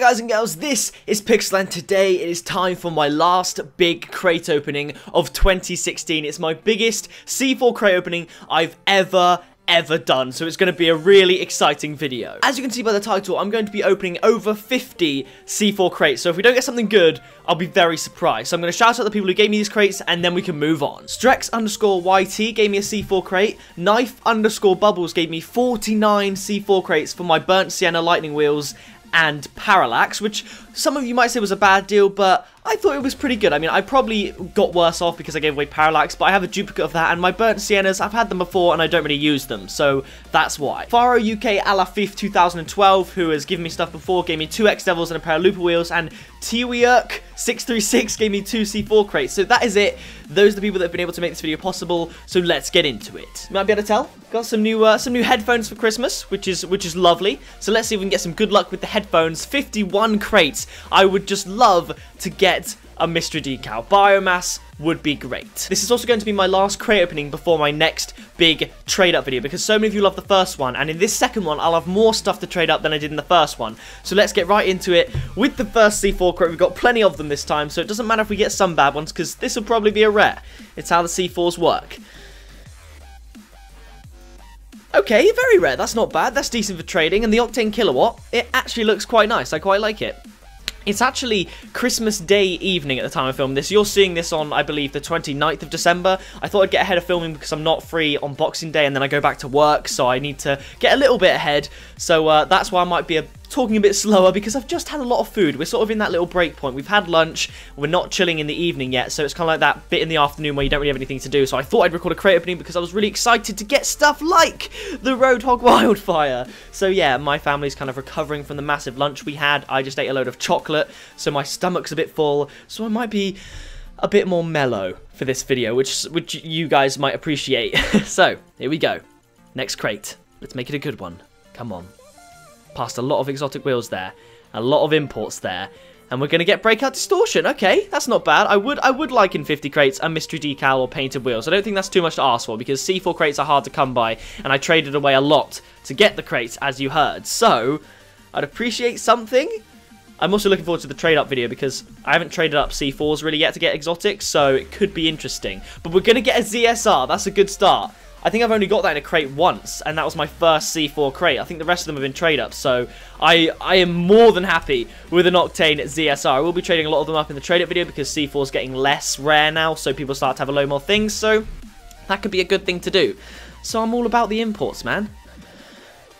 Guys and girls, this is Pixel and today it is time for my last big crate opening of 2016. It's my biggest C4 crate opening I've ever ever done, so it's going to be a really exciting video. As you can see by the title, I'm going to be opening over 50 C4 crates, so if we don't get something good, I'll be very surprised. So I'm going to shout out the people who gave me these crates, and then we can move on. Strex underscore YT gave me a C4 crate. Knife underscore Bubbles gave me 49 C4 crates for my Burnt Sienna Lightning Wheels and Parallax, which some of you might say it was a bad deal, but I thought it was pretty good. I mean, I probably got worse off because I gave away Parallax, but I have a duplicate of that, and my Burnt Siennas, I've had them before, and I don't really use them, so that's why. Faro UK Alafif 2012, who has given me stuff before, gave me two X-Devils and a pair of Looper Wheels, and Tiwiurk 636 gave me two C4 crates, so that is it. Those are the people that have been able to make this video possible, so let's get into it. You might be able to tell, got some new uh, some new headphones for Christmas, which is which is lovely, so let's see if we can get some good luck with the headphones. 51 crates. I would just love to get a mystery decal. Biomass would be great. This is also going to be my last crate opening before my next big trade up video because so many of you love the first one and in this second one I'll have more stuff to trade up than I did in the first one. So let's get right into it with the first C4 crate. We've got plenty of them this time so it doesn't matter if we get some bad ones because this will probably be a rare. It's how the C4s work. Okay, very rare. That's not bad. That's decent for trading. And the Octane Kilowatt, it actually looks quite nice. I quite like it. It's actually Christmas Day evening at the time I filmed this. You're seeing this on, I believe, the 29th of December. I thought I'd get ahead of filming because I'm not free on Boxing Day and then I go back to work, so I need to get a little bit ahead. So uh, that's why I might be a talking a bit slower because I've just had a lot of food. We're sort of in that little break point. We've had lunch. We're not chilling in the evening yet, so it's kind of like that bit in the afternoon where you don't really have anything to do. So I thought I'd record a crate opening because I was really excited to get stuff like the Roadhog Wildfire. So yeah, my family's kind of recovering from the massive lunch we had. I just ate a load of chocolate, so my stomach's a bit full. So I might be a bit more mellow for this video, which which you guys might appreciate. so, here we go. Next crate. Let's make it a good one. Come on. Past a lot of exotic wheels there, a lot of imports there, and we're going to get Breakout Distortion. Okay, that's not bad. I would I would like in 50 crates a Mystery Decal or Painted Wheels. I don't think that's too much to ask for because C4 crates are hard to come by, and I traded away a lot to get the crates, as you heard. So, I'd appreciate something. I'm also looking forward to the trade-up video because I haven't traded up C4s really yet to get exotics, so it could be interesting. But we're going to get a ZSR. That's a good start. I think I've only got that in a crate once, and that was my first C4 crate. I think the rest of them have been trade-ups, so I, I am more than happy with an Octane ZSR. I will be trading a lot of them up in the trade-up video because C4 is getting less rare now, so people start to have a load more things, so that could be a good thing to do. So I'm all about the imports, man.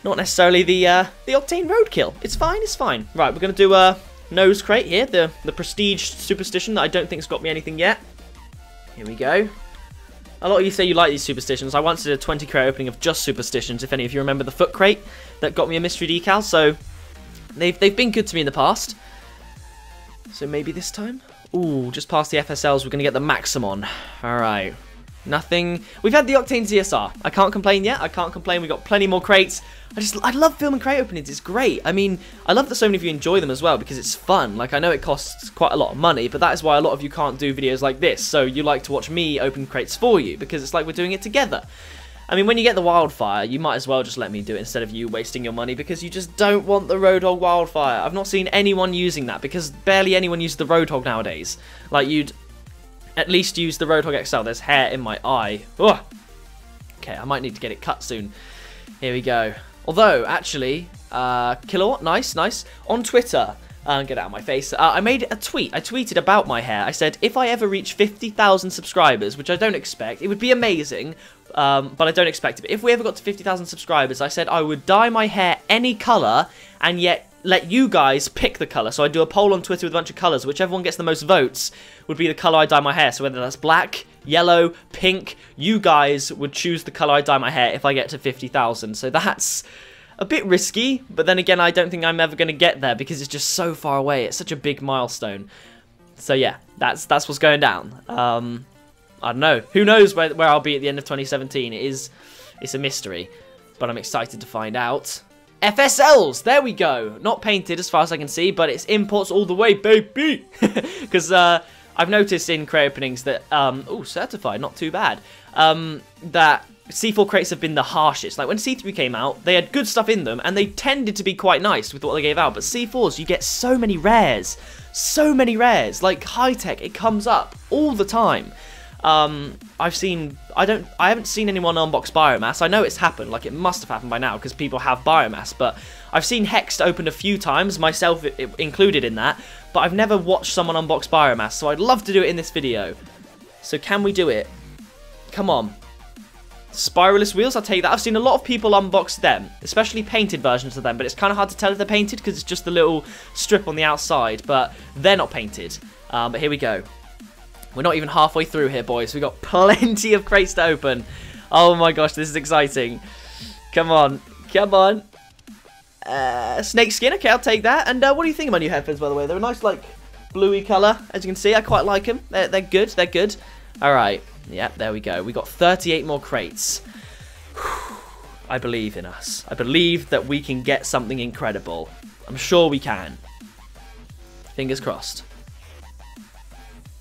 Not necessarily the uh, the Octane Roadkill. It's fine, it's fine. Right, we're going to do a nose crate here, the, the Prestige Superstition that I don't think's got me anything yet. Here we go. A lot of you say you like these superstitions. I once did a 20 crate opening of just superstitions, if any of you remember the foot crate that got me a mystery decal, so they've, they've been good to me in the past. So maybe this time? Ooh, just past the FSLs, we're going to get the Maximon. Alright. Nothing. We've had the Octane ZSR. I can't complain yet. I can't complain. We've got plenty more crates. I just, I love filming crate openings. It's great. I mean, I love that so many of you enjoy them as well because it's fun. Like, I know it costs quite a lot of money, but that is why a lot of you can't do videos like this. So you like to watch me open crates for you because it's like we're doing it together. I mean, when you get the wildfire, you might as well just let me do it instead of you wasting your money because you just don't want the Roadhog wildfire. I've not seen anyone using that because barely anyone uses the Roadhog nowadays. Like, you'd at least use the Roadhog XL. There's hair in my eye. Okay, I might need to get it cut soon. Here we go. Although, actually, uh, Kilowatt, nice, nice. On Twitter, uh, get out of my face. Uh, I made a tweet. I tweeted about my hair. I said, if I ever reach 50,000 subscribers, which I don't expect, it would be amazing, um, but I don't expect it. But if we ever got to 50,000 subscribers, I said I would dye my hair any colour, and yet let you guys pick the colour. So I do a poll on Twitter with a bunch of colours. Whichever one gets the most votes would be the colour I dye my hair. So whether that's black, yellow, pink, you guys would choose the colour I dye my hair if I get to 50,000. So that's a bit risky, but then again, I don't think I'm ever going to get there because it's just so far away. It's such a big milestone. So yeah, that's that's what's going down. Um, I don't know. Who knows where, where I'll be at the end of 2017? It is, it's a mystery, but I'm excited to find out. FSLs, there we go. Not painted as far as I can see, but it's imports all the way, baby. Because uh, I've noticed in crate openings that, um, oh, certified, not too bad, um, that C4 crates have been the harshest. Like when C3 came out, they had good stuff in them and they tended to be quite nice with what they gave out. But C4s, you get so many rares. So many rares. Like high tech, it comes up all the time. Um, I've seen, I don't, I haven't seen anyone unbox biomass. I know it's happened, like it must have happened by now because people have biomass. But I've seen Hexed open a few times, myself included in that. But I've never watched someone unbox biomass, so I'd love to do it in this video. So can we do it? Come on. Spiralis wheels, I'll take that. I've seen a lot of people unbox them, especially painted versions of them, but it's kind of hard to tell if they're painted because it's just the little strip on the outside, but they're not painted. Um, but here we go. We're not even halfway through here, boys. We've got plenty of crates to open. Oh my gosh, this is exciting. Come on. Come on. Uh, snake skin, okay, I'll take that. And uh, what do you think of my new headphones, by the way? They're a nice, like, bluey colour, as you can see. I quite like them. They're, they're good, they're good. Alright, Yep, there we go. We got 38 more crates. I believe in us. I believe that we can get something incredible. I'm sure we can. Fingers crossed.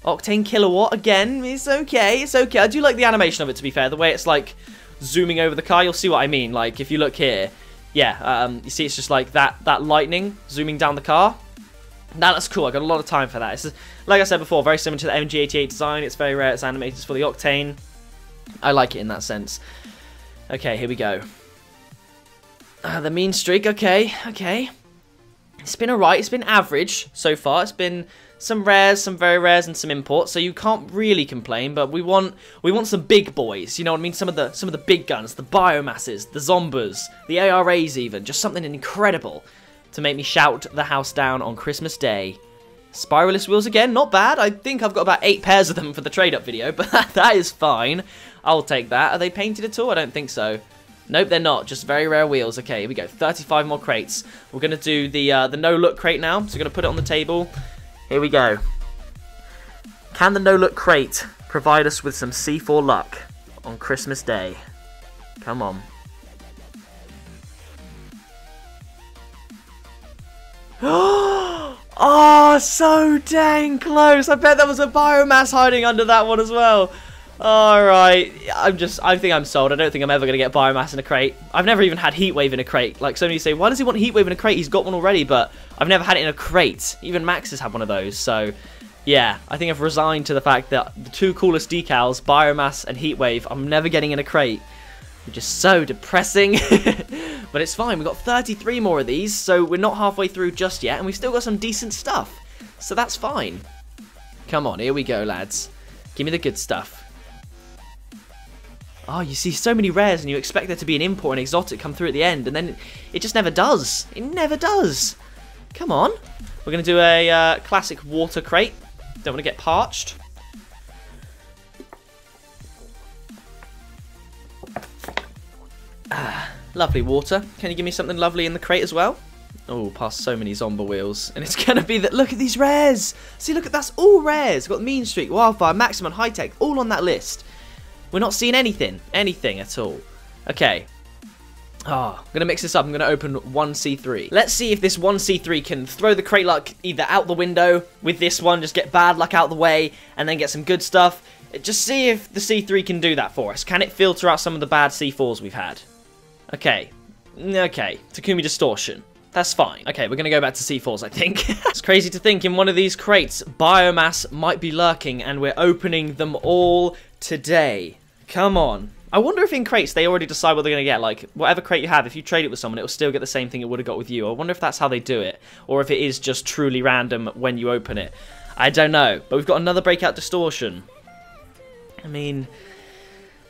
Octane Kilowatt, again, it's okay, it's okay. I do like the animation of it, to be fair. The way it's, like, zooming over the car, you'll see what I mean. Like, if you look here, yeah, um, you see it's just like that, that lightning zooming down the car. Now that's cool. I got a lot of time for that. It's like I said before, very similar to the MG88 design. It's very rare. It's animated for the Octane. I like it in that sense. Okay, here we go. Uh, the mean streak. Okay, okay. It's been alright. It's been average so far. It's been some rares, some very rares, and some imports. So you can't really complain. But we want we want some big boys. You know what I mean? Some of the some of the big guns, the biomasses, the zombies, the ARAs, even. Just something incredible to make me shout the house down on Christmas Day. Spiralis wheels again, not bad. I think I've got about eight pairs of them for the trade-up video, but that is fine. I'll take that. Are they painted at all? I don't think so. Nope, they're not. Just very rare wheels. Okay, here we go. 35 more crates. We're going to do the uh, the no-look crate now. So we're going to put it on the table. Here we go. Can the no-look crate provide us with some C4 luck on Christmas Day? Come on. oh, so dang close. I bet there was a biomass hiding under that one as well. Alright, I'm just, I think I'm sold. I don't think I'm ever going to get biomass in a crate. I've never even had heatwave in a crate. Like, so many say, why does he want heatwave in a crate? He's got one already, but I've never had it in a crate. Even Max has had one of those, so... Yeah, I think I've resigned to the fact that the two coolest decals, biomass and heatwave, I'm never getting in a crate which is so depressing. but it's fine, we've got 33 more of these, so we're not halfway through just yet, and we've still got some decent stuff. So that's fine. Come on, here we go, lads. Give me the good stuff. Oh, you see so many rares, and you expect there to be an import and exotic come through at the end, and then it just never does. It never does. Come on. We're going to do a uh, classic water crate. Don't want to get parched. Ah, lovely water. Can you give me something lovely in the crate as well? Oh, past so many zombie wheels. And it's going to be that, look at these rares. See, look at, that's all rares. Got Mean Streak, Wildfire, Maximon, High Tech, all on that list. We're not seeing anything, anything at all. Okay. Oh, I'm going to mix this up. I'm going to open 1C3. Let's see if this 1C3 can throw the crate luck either out the window with this one, just get bad luck out the way, and then get some good stuff. Just see if the C3 can do that for us. Can it filter out some of the bad C4s we've had? Okay. Okay. Takumi Distortion. That's fine. Okay, we're going to go back to C4s, I think. it's crazy to think in one of these crates, biomass might be lurking, and we're opening them all today. Come on. I wonder if in crates they already decide what they're going to get. Like, whatever crate you have, if you trade it with someone, it will still get the same thing it would have got with you. I wonder if that's how they do it. Or if it is just truly random when you open it. I don't know. But we've got another Breakout Distortion. I mean,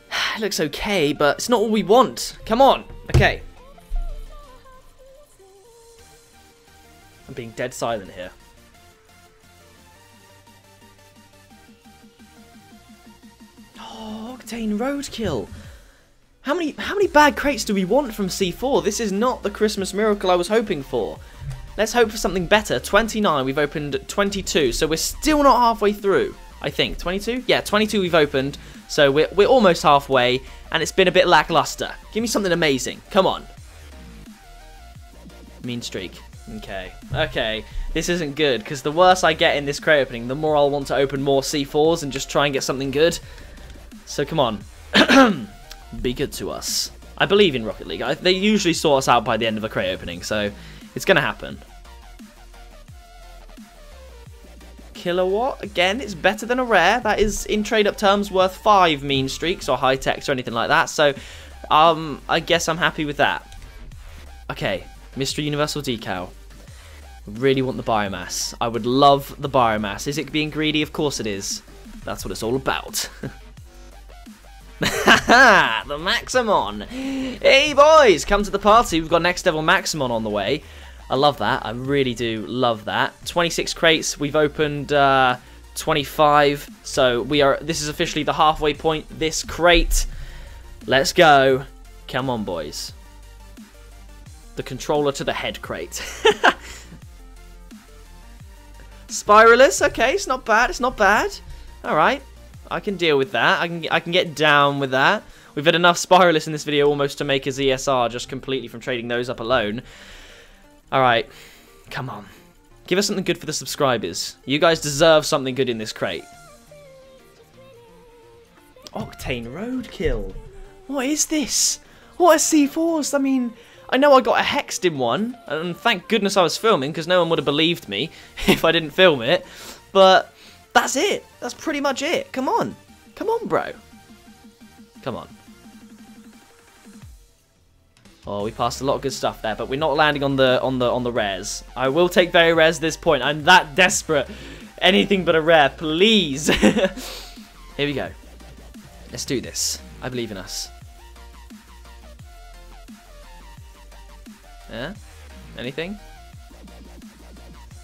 it looks okay, but it's not all we want. Come on. Okay. I'm being dead silent here. Octane Roadkill. How many how many bad crates do we want from C4? This is not the Christmas miracle I was hoping for. Let's hope for something better. 29, we've opened 22, so we're still not halfway through, I think. 22? Yeah, 22 we've opened. So we're, we're almost halfway, and it's been a bit lackluster. Give me something amazing. Come on. Mean streak. Okay. Okay. This isn't good, because the worse I get in this crate opening, the more I'll want to open more C4s and just try and get something good. So come on. be good to us. I believe in Rocket League. I, they usually sort us out by the end of a crate opening, so it's going to happen. Kilowatt, again, it's better than a rare. That is, in trade-up terms, worth 5 mean streaks or high techs or anything like that, so um, I guess I'm happy with that. Okay, Mystery Universal Decal. Really want the biomass. I would love the biomass. Is it being greedy? Of course it is. That's what it's all about. the Maximon! Hey boys, come to the party. We've got Next Level Maximon on the way. I love that. I really do love that. 26 crates. We've opened uh, 25. So we are. This is officially the halfway point. This crate. Let's go. Come on, boys. The controller to the head crate. Spiralis. Okay, it's not bad. It's not bad. All right. I can deal with that. I can I can get down with that. We've had enough Spiralists in this video almost to make a ZSR just completely from trading those up alone. Alright, come on. Give us something good for the subscribers. You guys deserve something good in this crate. Octane Roadkill. What is this? What a C4s? I mean, I know I got a hexed in one, and thank goodness I was filming, because no one would have believed me if I didn't film it. But that's it. That's pretty much it. Come on. Come on, bro. Come on. Oh, we passed a lot of good stuff there, but we're not landing on the on the on the rares. I will take very rares at this point. I'm that desperate. Anything but a rare, please. Here we go. Let's do this. I believe in us. Yeah? Anything?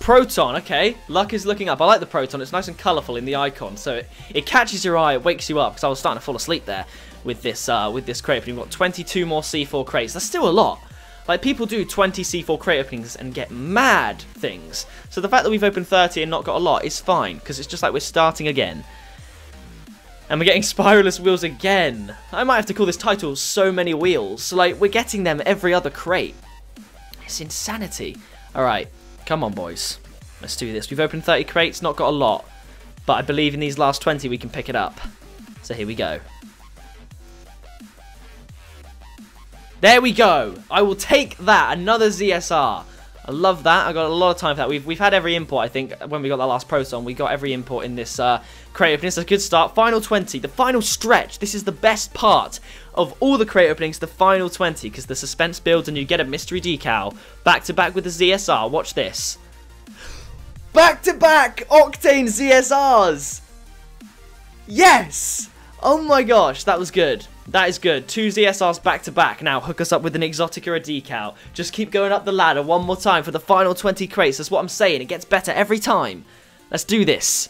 Proton, okay. Luck is looking up. I like the Proton. It's nice and colourful in the icon. So it, it catches your eye. It wakes you up. Because I was starting to fall asleep there with this uh, with this crate opening. We've got 22 more C4 crates. That's still a lot. Like, people do 20 C4 crate openings and get mad things. So the fact that we've opened 30 and not got a lot is fine. Because it's just like we're starting again. And we're getting Spiralis wheels again. I might have to call this title So Many Wheels. So, like, we're getting them every other crate. It's insanity. Alright, Come on, boys. Let's do this. We've opened 30 crates, not got a lot. But I believe in these last 20 we can pick it up. So here we go. There we go. I will take that. Another ZSR. I love that. I got a lot of time for that. We've, we've had every import, I think, when we got that last Proton. We got every import in this uh, crate opening. A good start. Final 20. The final stretch. This is the best part of all the crate openings, the final 20, because the suspense builds and you get a mystery decal. Back to back with the ZSR. Watch this. Back to back Octane ZSRs. Yes. Oh my gosh, that was good. That is good. Two ZSRs back to back. Now hook us up with an exotic or a decal. Just keep going up the ladder one more time for the final 20 crates. That's what I'm saying. It gets better every time. Let's do this.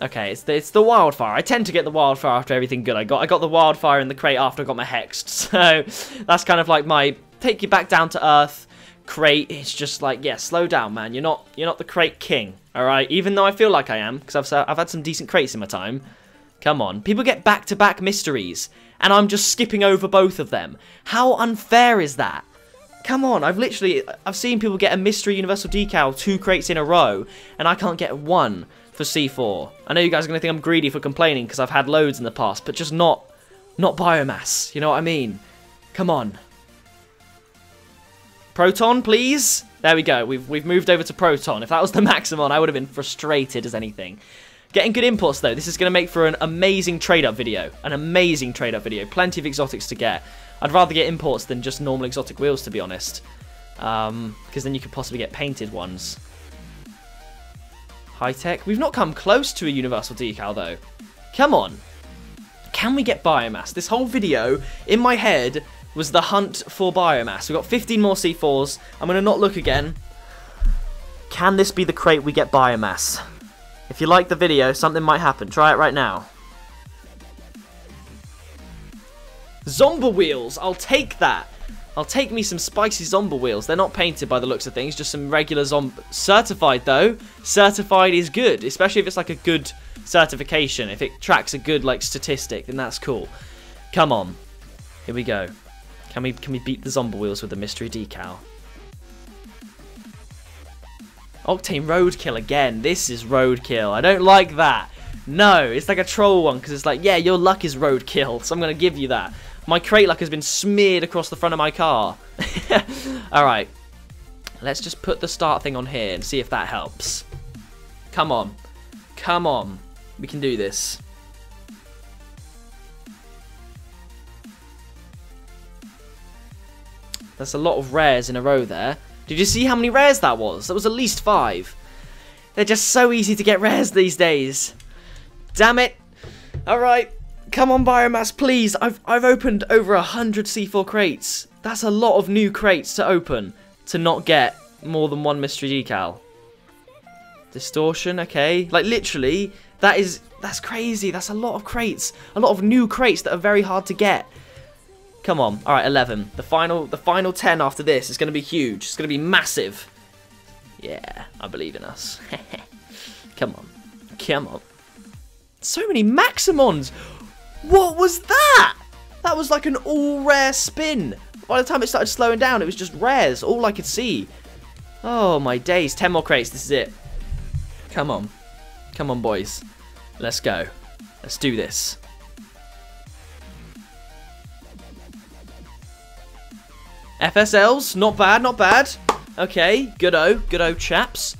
Okay, it's the, it's the wildfire. I tend to get the wildfire after everything good I got. I got the wildfire in the crate after I got my hexed. So that's kind of like my take you back down to earth crate. It's just like, yeah, slow down, man. You're not you're not the crate king, all right? Even though I feel like I am because I've I've had some decent crates in my time. Come on. People get back-to-back -back mysteries, and I'm just skipping over both of them. How unfair is that? Come on, I've literally, I've seen people get a mystery universal decal two crates in a row, and I can't get one for C4. I know you guys are going to think I'm greedy for complaining because I've had loads in the past, but just not, not biomass, you know what I mean? Come on. Proton, please? There we go, we've, we've moved over to Proton. If that was the Maximon, I would have been frustrated as anything. Getting good imports though, this is going to make for an amazing trade-up video. An amazing trade-up video. Plenty of exotics to get. I'd rather get imports than just normal exotic wheels to be honest. Because um, then you could possibly get painted ones. High tech. We've not come close to a universal decal though. Come on. Can we get biomass? This whole video, in my head, was the hunt for biomass. We've got 15 more C4s. I'm going to not look again. Can this be the crate we get biomass? If you like the video, something might happen. Try it right now. Zomba wheels! I'll take that! I'll take me some spicy Zomba wheels. They're not painted by the looks of things, just some regular Zomba. Certified, though. Certified is good, especially if it's like a good certification. If it tracks a good, like, statistic, then that's cool. Come on. Here we go. Can we, can we beat the Zomba wheels with the mystery decal? Octane Roadkill again. This is Roadkill. I don't like that. No, it's like a troll one because it's like, yeah, your luck is roadkill, so I'm going to give you that. My crate luck has been smeared across the front of my car. Alright, let's just put the start thing on here and see if that helps. Come on. Come on. We can do this. That's a lot of rares in a row there. Did you see how many rares that was? That was at least five. They're just so easy to get rares these days. Damn it. Alright. Come on, Biomass, please. I've, I've opened over a hundred C4 crates. That's a lot of new crates to open to not get more than one mystery decal. Distortion, okay. Like, literally, that is... That's crazy. That's a lot of crates. A lot of new crates that are very hard to get. Come on. All right, 11. The final the final 10 after this is going to be huge. It's going to be massive. Yeah, I believe in us. Come on. Come on. So many Maximons. What was that? That was like an all rare spin. By the time it started slowing down, it was just rares. All I could see. Oh, my days. 10 more crates. This is it. Come on. Come on, boys. Let's go. Let's do this. FSLs, not bad, not bad. Okay, good-o, good-o chaps.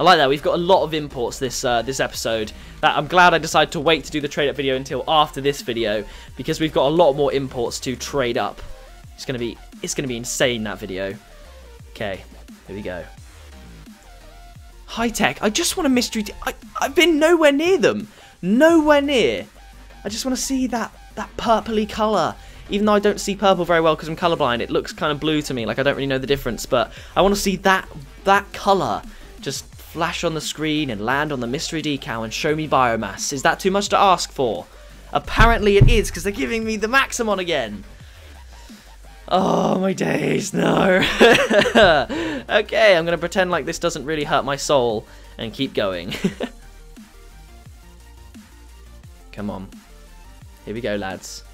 I like that. We've got a lot of imports this uh, this episode. That I'm glad I decided to wait to do the trade up video until after this video because we've got a lot more imports to trade up. It's gonna be it's gonna be insane that video. Okay, here we go. High tech. I just want a mystery. I I've been nowhere near them. Nowhere near. I just want to see that that purpley colour even though I don't see purple very well because I'm colorblind, it looks kind of blue to me, like I don't really know the difference, but I want to see that that color just flash on the screen and land on the mystery decal and show me biomass. Is that too much to ask for? Apparently it is, because they're giving me the Maximon again. Oh, my days, no. okay, I'm going to pretend like this doesn't really hurt my soul and keep going. Come on. Here we go, lads.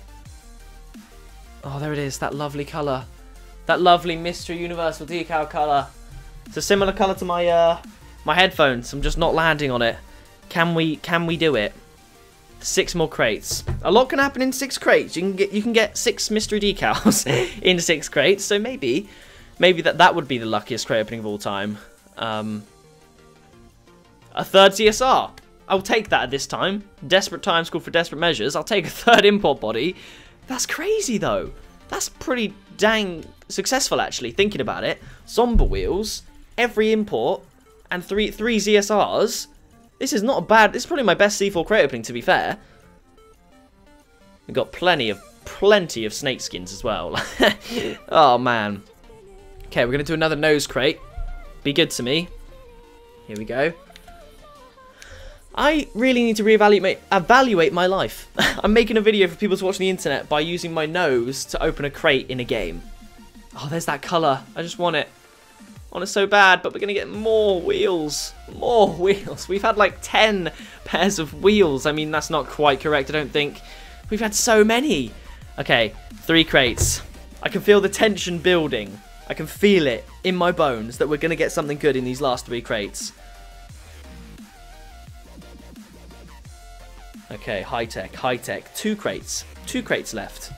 Oh, there it is, that lovely colour. That lovely Mystery Universal decal colour. It's a similar colour to my uh, my headphones. I'm just not landing on it. Can we can we do it? Six more crates. A lot can happen in six crates. You can get you can get six mystery decals in six crates. So maybe maybe that that would be the luckiest crate opening of all time. Um, a third ZSR. I'll take that at this time. Desperate times call for desperate measures. I'll take a third import body. That's crazy, though. That's pretty dang successful, actually, thinking about it. Zomba wheels, every import, and three three ZSRs. This is not a bad... This is probably my best C4 crate opening, to be fair. We've got plenty of plenty of snake skins as well. oh, man. Okay, we're going to do another nose crate. Be good to me. Here we go. I really need to reevaluate evaluate my life. I'm making a video for people to watch on the internet by using my nose to open a crate in a game. Oh, there's that colour. I just want it. I want it so bad, but we're going to get more wheels. More wheels. We've had like 10 pairs of wheels. I mean, that's not quite correct, I don't think. We've had so many. Okay, three crates. I can feel the tension building. I can feel it in my bones that we're going to get something good in these last three crates. Okay, high tech, high tech. Two crates. Two crates left.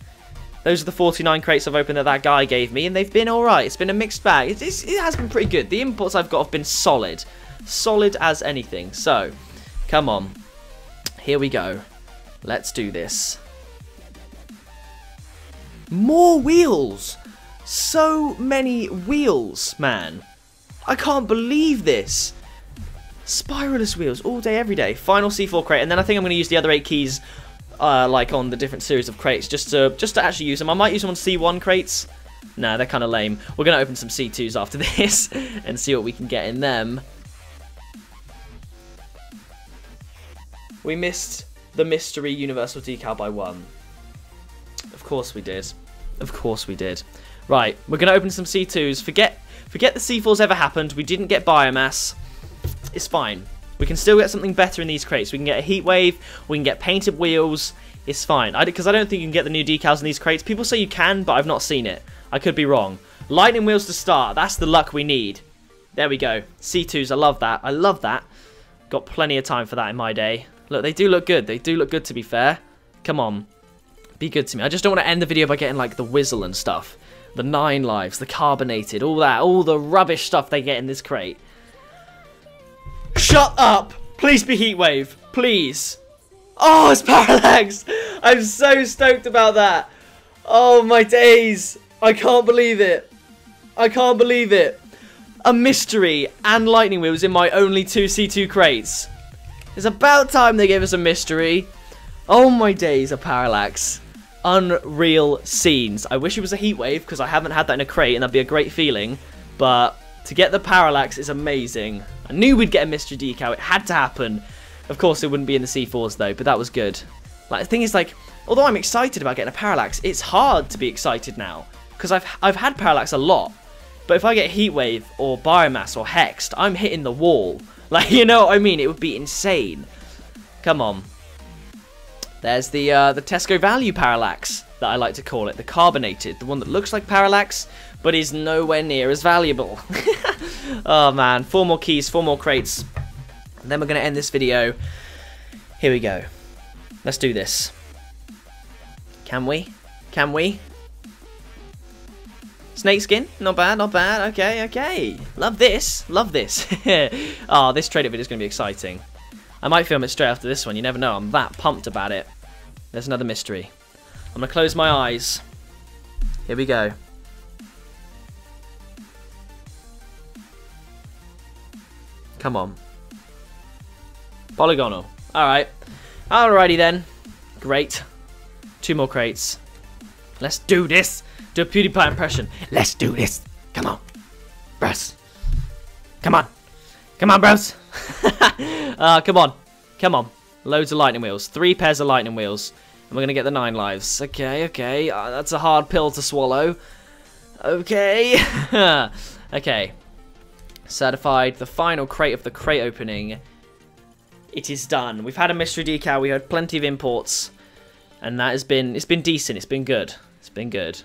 Those are the 49 crates I've opened that that guy gave me, and they've been alright. It's been a mixed bag. It, it has been pretty good. The imports I've got have been solid. Solid as anything. So, come on. Here we go. Let's do this. More wheels! So many wheels, man. I can't believe this. Spiralis wheels all day, every day. Final C4 crate, and then I think I'm going to use the other eight keys, uh, like on the different series of crates, just to just to actually use them. I might use them on C1 crates. Nah, they're kind of lame. We're going to open some C2s after this and see what we can get in them. We missed the mystery universal decal by one. Of course we did. Of course we did. Right, we're going to open some C2s. Forget forget the C4s ever happened. We didn't get biomass it's fine. We can still get something better in these crates. We can get a heat wave. We can get painted wheels. It's fine. Because I, I, don't think you can get the new decals in these crates. People say you can, but I've not seen it. I could be wrong. Lightning wheels to start. That's the luck we need. There we go. C2s. I love that. I love that. Got plenty of time for that in my day. Look, they do look good. They do look good, to be fair. Come on. Be good to me. I just don't want to end the video by getting, like, the Whizzle and stuff. The Nine Lives, the Carbonated, all that. All the rubbish stuff they get in this crate. Shut up! Please be Heatwave. Please. Oh, it's Parallax! I'm so stoked about that. Oh, my days. I can't believe it. I can't believe it. A mystery and lightning wheels in my only two C2 crates. It's about time they gave us a mystery. Oh my days, a parallax. Unreal scenes. I wish it was a heat wave because I haven't had that in a crate and that'd be a great feeling. But to get the parallax is amazing. I knew we'd get a mystery decal. It had to happen. Of course, it wouldn't be in the C4s though, but that was good. Like the thing is, like, although I'm excited about getting a parallax, it's hard to be excited now because I've I've had parallax a lot. But if I get Heatwave or Biomass or Hexed, I'm hitting the wall. Like, you know what I mean? It would be insane. Come on. There's the uh, the Tesco Value Parallax that I like to call it. The carbonated. The one that looks like Parallax, but is nowhere near as valuable. oh, man. Four more keys, four more crates. Then we're going to end this video. Here we go. Let's do this. Can we? Can we? Snakeskin, not bad, not bad. Okay, okay. Love this, love this. oh, this trade video is going to be exciting. I might film it straight after this one, you never know. I'm that pumped about it. There's another mystery. I'm going to close my eyes. Here we go. Come on. Polygonal. Alright. Alrighty then. Great. Two more crates. Let's do this. Do a PewDiePie impression. Let's do this. Come on. Bros. Come on. Come on, bros. uh, come on. Come on. Loads of lightning wheels. Three pairs of lightning wheels. And we're going to get the nine lives. Okay, okay. Uh, that's a hard pill to swallow. Okay. okay. Certified. The final crate of the crate opening. It is done. We've had a mystery decal. We had plenty of imports. And that has been, it's been decent. It's been good. It's been good.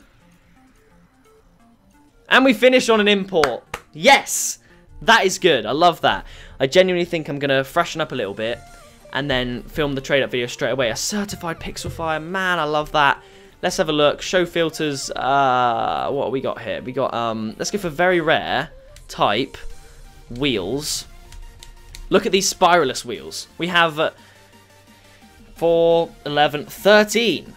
And we finish on an import. Yes! That is good. I love that. I genuinely think I'm going to freshen up a little bit and then film the trade-up video straight away. A certified pixel fire. Man, I love that. Let's have a look. Show filters. Uh, what we got here? We got, um, let's go for very rare. Type. Wheels. Look at these spiralis wheels. We have uh, 4, 11, 13.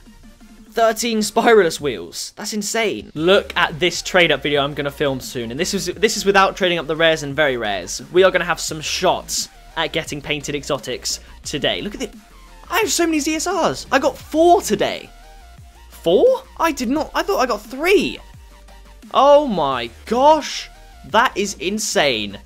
13 spiralis wheels. That's insane. Look at this trade up video I'm going to film soon. And this is this is without trading up the rares and very rares. We are going to have some shots at getting painted exotics today. Look at it. I have so many ZSRs. I got four today. Four? I did not. I thought I got three. Oh my gosh. That is insane.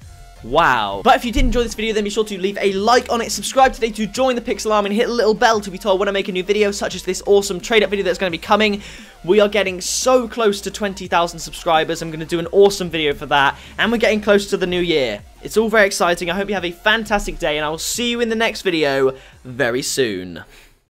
Wow. But if you did enjoy this video, then be sure to leave a like on it, subscribe today to join the Pixel Army, and hit the little bell to be told when I make a new video, such as this awesome trade-up video that's going to be coming. We are getting so close to 20,000 subscribers. I'm going to do an awesome video for that, and we're getting close to the new year. It's all very exciting. I hope you have a fantastic day, and I will see you in the next video very soon.